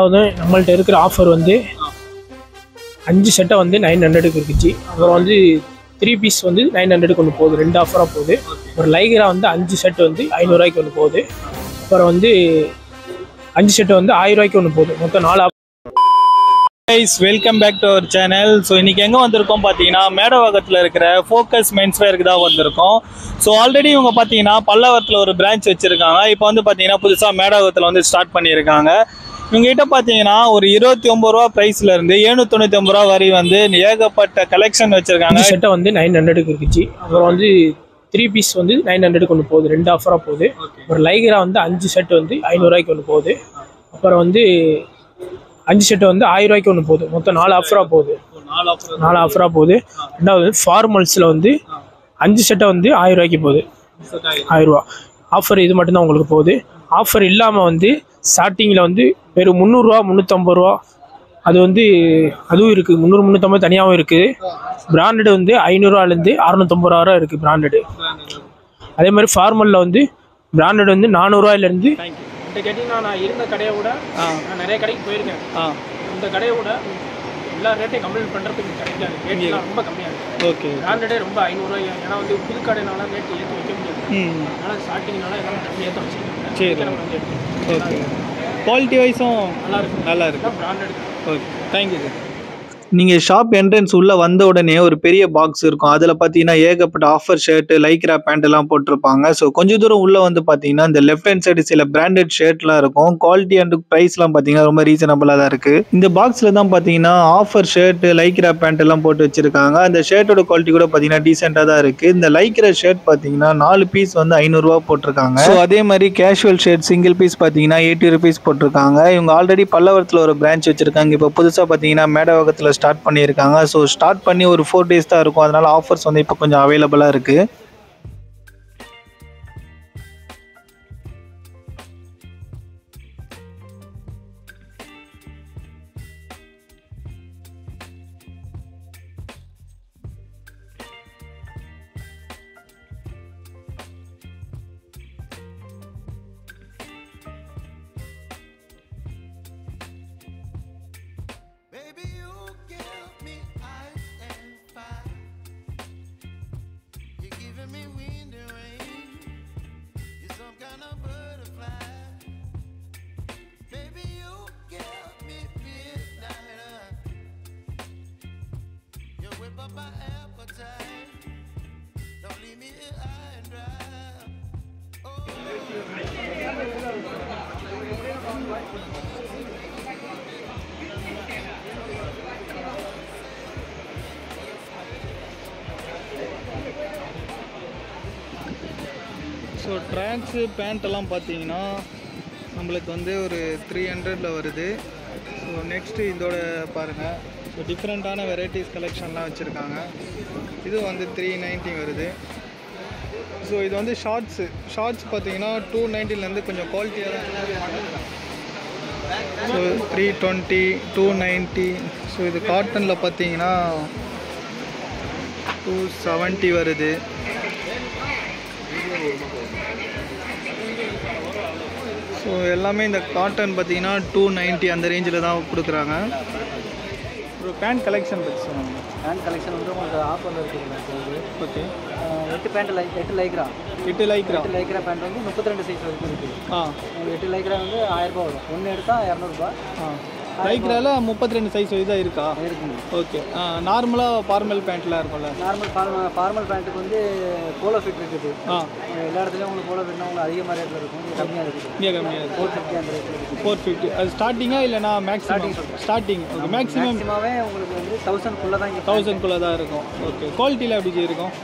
அதாவது நம்மள்ட்ட இருக்கிற ஆஃபர் வந்து அஞ்சு செட்டை வந்து நைன் ஹண்ட்ரடுக்கு இருக்குச்சு அப்புறம் வந்து த்ரீ பீஸ் வந்து நைன் ஹண்ட்ரடுக்கு ஒன்று போகுது. ரெண்டு ஆஃபராக போகுது. ஒரு லைகரா வந்து அஞ்சு செட் வந்து ஐநூறுரூவாய்க்கு ஒன்று போகுது. அப்புறம் வந்து அஞ்சு செட்டு வந்து ஆயிரம் ரூபாய்க்கு ஒன்று போகுது. மொத்தம் நாலு guys welcome back to our channel so இன்னைக்கு எங்கே வந்திருக்கோம் பார்த்தீங்கன்னா மேடவாகத்தில் இருக்கிற ஃபோக்கஸ் மென்ஸ் வேருக்கு தான் வந்திருக்கோம். ஸோ ஆல்ரெடி இவங்க பார்த்தீங்கன்னா பல்லவரத்தில் ஒரு பிரான்ச் வச்சுருக்காங்க. இப்போ வந்து பார்த்தீங்கன்னா புதுசாக மேடவாகத்தில் வந்து ஸ்டார்ட் பண்ணியிருக்காங்க. இவங்ககிட்ட பார்த்தீங்கன்னா ஒரு இருபத்தி ஒம்பது ரூபா ப்ரைஸ்ல இருந்து எழுநூத்தி தொண்ணூத்தி ஒன்பது ரூபா வரை வந்து ஏகப்பட்ட கலெக்ஷன் வச்சிருக்காங்க. செட்டை வந்து நைன் ஹண்ட்ரடுக்கு இருக்குச்சு அப்புறம் வந்து த்ரீ பீஸ் வந்து நைன் ஹண்ட்ரடுக்கு ஒன்று போகுது. ரெண்டு ஆஃபராக போகுது. ஒரு லைகரா வந்து அஞ்சு செட் வந்து ஐநூறுரூவாய்க்கு ஒன்று போகுது. அப்புறம் வந்து அஞ்சு செட்டு வந்து ஆயிரம் ரூபாய்க்கு ஒன்று போகுது. மொத்தம் நாலு ஆஃபராக போகுது. நாலு ஆஃபர் நாலு ஆஃபராக போகுது. ரெண்டாவது ஃபார்மல்ஸில் வந்து அஞ்சு செட்டை வந்து ஆயிரம் ரூபாய்க்கு போகுது. ஆயிரம். ரூபா. ஆஃபர் இது மட்டும்தான் உங்களுக்கு போகுது. ஆஃபர் இல்லாமல் வந்து ஸ்டார்டிங்கில் வந்து வெறும் முந்நூறுரூவா முந்நூற்றம்பது ரூபா. அது வந்து அதுவும் இருக்குது முந்நூறு முந்நூற்றம்பது தனியாகவும் இருக்குது பிராண்டட் வந்து ஐநூறுரூவாலேருந்து அறநூற்றம்பது ரூபா வரை இருக்குது பிராண்டடு அதே மாதிரி ஃபார்மலில் வந்து பிராண்டட் வந்து நானூறுரூவாயிலேருந்து கேட்டிங்கன்னா நான் இருந்த கடையை விட நான் நிறைய கடைக்கு போயிருக்கேன். ஆ. இந்த கடையை விட எல்லா ரேட்டையும் கம்ப்ளீட் பண்ணுறதுக்கு கிடைக்காது ரேட்லாம் ரொம்ப கம்மியாக இருக்குது ஓகே. பிராண்டடே ரொம்ப ஐநூறுரூவா ஏன்னா வந்து புது கடைனால ரேட் ஏற்றி வைக்க முடியாது. அதனால் ஸ்டார்டிங்னால எல்லாம் கம்மியாக தான் வச்சுருக்காங்க. சரி. ஓகே. குவாலிட்டி வைஸும் நல்லா இருக்கும். நல்லா இருக்கு. Branded okay. Thank you sir நீங்கள் ஷாப் என்ட்ரன்ஸ் உள்ளே வந்த உடனே ஒரு பெரிய பாக்ஸ் இருக்கும். அதில் பார்த்தீங்கன்னா ஏகப்பட்ட ஆஃபர் ஷர்ட்டு லைக்ரா பேண்ட் எல்லாம் போட்டிருப்பாங்க. ஸோ கொஞ்ச தூரம் உள்ளே வந்து பார்த்தீங்கன்னா இந்த லெஃப்ட் ஹேண்ட் சைடு சில பிராண்டட் ஷர்ட்லாம் இருக்கும். குவாலிட்டி அண்ட் ப்ரைஸ்லாம் பார்த்தீங்கன்னா ரொம்ப ரீசனபிளாக தான் இருக்குது இந்த பாக்ஸில் தான் பார்த்தீங்கன்னா ஆஃபர் ஷர்ட்டு லைக்ரா பேண்ட் எல்லாம் போட்டு வச்சிருக்காங்க. அந்த ஷர்ட்டோட குவாலிட்டி கூட பார்த்தீங்கன்னா டீசெண்டாக தான் இருக்குது இந்த லைக்ரா ஷர்ட் பார்த்தீங்கன்னா நாலு பீஸ் வந்து ஐநூறுரூவா போட்டிருக்காங்க. ஸோ அதே மாதிரி கேஷுவல் ஷர்ட் சிங்கிள் பீஸ் பார்த்தீங்கன்னா எயிட்டி ருபீஸ் போட்டிருக்காங்க. இவங்க ஆல்ரெடி பல்லவரத்தில் ஒரு பிரான்ச் வச்சுருக்காங்க. இப்போ புதுசாக பார்த்தீங்கன்னா மேடவகத்தில் ஸ்டார்ட் பண்ணியிருக்காங்க. ஸோ ஸ்டார்ட் பண்ணி ஒரு ஃபோர் டேஸ் தான் இருக்கும். அதனால ஆஃபர்ஸ் வந்து இப்போ கொஞ்சம் அவைலபிளாக இருக்குது ஸோ ட்ராக்ஸு பேண்ட்டெல்லாம் பார்த்தீங்கன்னா நம்மளுக்கு வந்து ஒரு த்ரீ ஹண்ட்ரடில் வருது. ஸோ நெக்ஸ்ட்டு இதோட பாருங்கள் ஸோ டிஃப்ரெண்ட்டான வெரைட்டிஸ் கலெக்ஷன்லாம் வச்சுருக்காங்க. இது வந்து த்ரீ நைன்ட்டி வருது. ஸோ இது வந்து ஷார்ட்ஸு ஷார்ட்ஸ் பார்த்தீங்கன்னா டூ நைன்ட்டிலேருந்து கொஞ்சம் குவாலிட்டியாக தான் so three twenty two ninety so இது காட்டனில் பார்த்தீங்கன்னா டூ செவன்ட்டி வருது. ஸோ எல்லாமே இந்த காட்டன் பார்த்தீங்கன்னா டூ நைன்ட்டி அந்த ரேஞ்சில் தான் கொடுக்குறாங்க. ஒரு பேண்ட் கலெக்ஷன் பற்றி சொன்னாங்க பேண்ட் கலெக்ஷன் வந்து உங்களுக்கு ஆஃபரில் இருக்குதுங்க போகுது ஓகே எட்டு பேண்ட் லை எட்டு லைக்ரா எட்டு லைக்ரா எட்டு லைக்ரா பேண்ட் வந்து முப்பத்தி ரெண்டு சைஸ் வரைக்கும் இருக்குது ஆ. எட்டு லைக்ரா வந்து ஆயிரரூபா வரும். ஒன்று எடுத்தால் இரநூறுபா. ஆ. லைக்ரால முப்பத்தி ரெண்டு சைஸ் இதாக இருக்கா? இருக்குங்க. ஓகே நார்மலாக ஃபார்மல் பேண்ட்லாம் இருக்கும்ல? நார்மல் ஃபார்மல் ஃபார்மல் பேண்ட்டுக்கு வந்து போலோ ஃபிட் இருக்குது. ஆ. எல்லா இடத்துலையும் உங்களுக்கு போலோ ஃபிட்னா உங்களுக்கு அதிகமாக ரேட்டில் இருக்கும். கம்மியாக இருக்குது. இங்கே கம்மியாக இருக்குது ஃபோர் ஃபிஃப்டி அந்த ரேட்டில் ஃபோர் ஃபிஃப்டி அது ஸ்டார்டிங்கா இல்லைனா மேக்ஸிமம் ஸ்டார்டிங் ஓகே மேக்ஸிமம் மேக்ஸிமாவே உங்களுக்கு வந்து தௌசண்ட்குள்ளே தான் இங்கே தௌசண்ட்குள்ளே தான் இருக்கும். ஓகே குவாலிட்டியில் எப்படி இருக்கும்?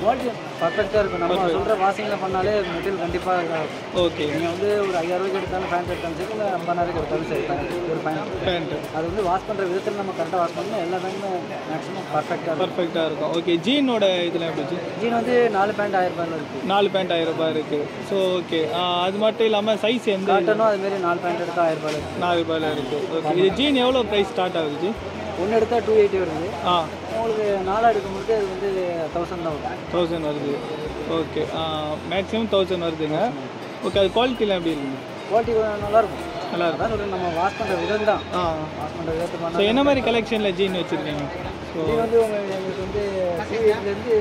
குவாலிட்டி பர்ஃபெக்டாக இருக்கும். நம்ம சொல்கிற வாஷிங்கில் பண்ணாலே மெட்டீரியல் கண்டிப்பாக இருக்கும். ஓகே நீங்கள் வந்து ஒரு ஐயாயிரம் ரூபாய்க்கு எடுத்தாலும் பேண்ட் எடுத்தாலும் சரி இல்லை ஐம்பதாயிரம் எடுத்தாலும் சரி ஒரு பேண்ட் பேண்ட்டு அது வந்து வாஷ் பண்ணுற விதத்தில் நம்ம கரெக்டாக வாஷ் பண்ணணும் எல்லா பேண்ட்டுமே மேக்ஸிமம் பர்ஃபெக்டாக பர்ஃபெக்டாக இருக்கும். ஓகே ஜீனோட இதில் எப்படி ஜீன் வந்து நாலு பேண்ட் ஆயிரம் ரூபாயில் இருக்குது நாலு பேண்ட் ஆயிரம் ரூபாய் இருக்குது ஸோ ஓகே அது மட்டும் இல்லாமல் சைஸ் எந்த காட்டனும் அதுமாரி நாலு பேண்ட் எடுத்தால் ஆயிரம் ரூபாயில் இருக்குது நாலு ரூபாயில் இருக்குது ஓகே இது ஜீன் எவ்வளோ ப்ரைஸ் ஸ்டார்ட் ஆகுது ஜி ஒன்று எடுத்தால் டூ எயிட்டி வருது. ஆ. உங்களுக்கு நாலாக எடுக்கும்போது அது வந்து தௌசண்ட் தான் வரும். தௌசண்ட் வருது. ஓகே மேக்ஸிமம் தௌசண்ட் வருதுங்க. ஓகே அது குவாலிட்டிலாம் எப்படி இருக்குங்க? குவாலிட்டி நல்லாயிருக்கும் நல்லா இருக்கும் நம்ம வாஷ் பண்ணுற விதம் தான். ஆ. வாஷ் பண்ணுற விதத்தை என்ன மாதிரி கலெக்ஷனில் ஜீன் வச்சுருக்கீங்க? ஸோ வந்து உங்கள் எங்களுக்கு வந்து சிவிஎஸ்லேருந்து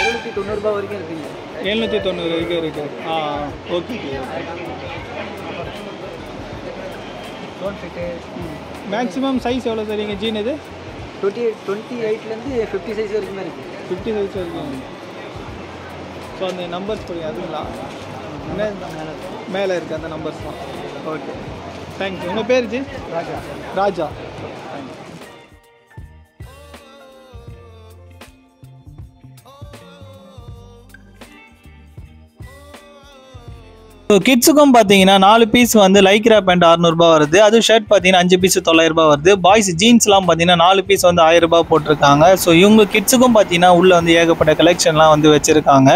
எழுநூற்றி தொண்ணூறுபா வரைக்கும் இருக்குங்க. எழுநூற்றி தொண்ணூறு வரைக்கும் இருக்குது ஆ ஓகே மேக்ஸிமம் சைஸ் எவ்வளோ தரீங்க ஜீன் இது? டுவெண்ட்டி டுவெண்ட்டி எயிட்லேருந்து ஃபிஃப்டி சைஸ் வரைக்கும் இருக்குது ஃபிஃப்டி சைஸ் வரைக்கும் ஸோ அந்த நம்பர்ஸ் புரியும் அதுங்களா? என்ன மேலே இருக்குது அந்த நம்பர்ஸ் தான். ஓகே தேங்க்ஸ் உங்கள் பேர் ஜி? ராஜா. ராஜா. ஸோ கிட்ஸுக்கும் பார்த்தீங்கன்னா நாலு பீஸ் வந்து லைக்ரா பேண்ட் அறுநூறுபா வருது அது ஷர்ட் பார்த்தீங்கன்னா அஞ்சு பீஸ் தொள்ளாயிரரூபா வருது பாய்ஸ் ஜீன்ஸ்லாம் பார்த்தீங்கன்னா நாலு பீஸ் வந்து ஆயிரம் ரூபாய் போட்டிருக்காங்க ஸோ இவங்க கிட்ஸுக்கும் பார்த்தீங்கன்னா உள்ளே வந்து ஏகப்பட்ட கலெக்ஷன்லாம் வந்து வச்சுருக்காங்க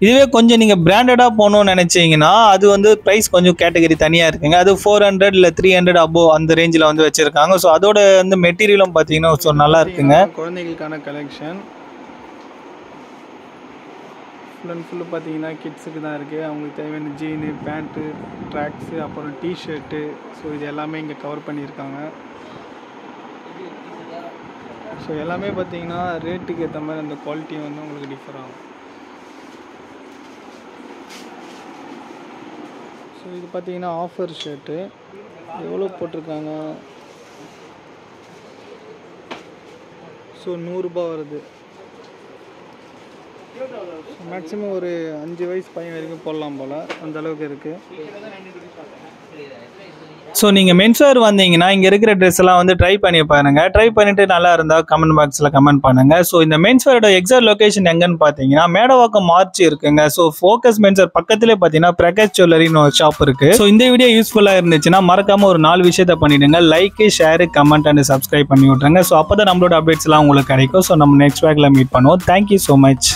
இதுவே கொஞ்சம் நீங்கள் பிராண்டடாக போகணும்னு நினச்சிங்கன்னா அது வந்து ப்ரைஸ் கொஞ்சம் கேட்டகரி தனியாக இருக்குங்க. அது ஃபோர் ஹண்ட்ரட் இல்லை த்ரீ ஹண்ட்ரட் அபோவ் அந்த ரேஞ்சில் வந்து வச்சுருக்காங்க. ஸோ அதோட வந்து மெட்டீரியலும் பார்த்தீங்கன்னா ஸோ நல்லா இருக்குங்க. குழந்தைகளுக்கான கலெக்ஷன் ஃபுல் அண்ட் ஃபுல்லு பார்த்தீங்கன்னா கிட்ஸுக்கு தான் இருக்குது அவங்களுக்கு தேவையான ஜீனு பேண்ட்டு ட்ராக்ஸு அப்புறம் டிஷர்ட்டு ஸோ இது எல்லாமே இங்கே கவர் பண்ணியிருக்காங்க. ஸோ எல்லாமே பார்த்தீங்கன்னா ரேட்டுக்கு ஏற்ற மாதிரி அந்த குவாலிட்டி வந்து உங்களுக்கு டிஃபர் ஆகும். ஸோ இது பார்த்தீங்கன்னா ஆஃபர் ஷர்ட்டு எவ்வளோ போட்டிருக்காங்க? ஸோ நூறுரூபா வருது. மேக்ஸிமம் ஒரு அஞ்சு வயசு பையன் வரைக்கும் போடலாம் போல். அந்த அளவுக்கு இருக்குது ஸோ நீங்கள் மென்ஸ்வேர் வந்தீங்கன்னா இங்கே இருக்கிற ட்ரெஸ் எல்லாம் வந்து ட்ரை பண்ணி பாருங்கள் ட்ரை பண்ணிட்டு நல்லா இருந்தால் கமெண்ட் பாக்ஸில் கமெண்ட் பண்ணுங்க. ஸோ இந்த மென்ஸ்வேரோட எக்ஸாக்ட் லொக்கேஷன் எங்கன்னு பார்த்தீங்கன்னா மேடவாக்கம் மார்ச் இருக்குங்க. ஸோ ஃபோக்கஸ் மென்ஸ்வேர் பக்கத்திலே பார்த்தீங்கன்னா பிரகாஷ் ஜுவல்லரின்னு ஒரு ஷாப் இருக்கு. ஸோ இந்த வீடியோ யூஸ்ஃபுல்லாக இருந்துச்சுன்னா மறக்காம ஒரு நாலு விஷயத்த பண்ணிடுங்க. Like share comment and subscribe பண்ணி விட்ருங்க ஸோ அப்போ தான் நம்மளோட அப்டேட்ஸ்லாம் உங்களுக்கு கிடைக்கும். ஸோ நம்ம நெக்ஸ்ட் பேக்கில் மீட் பண்ணுவோம். Thank you so much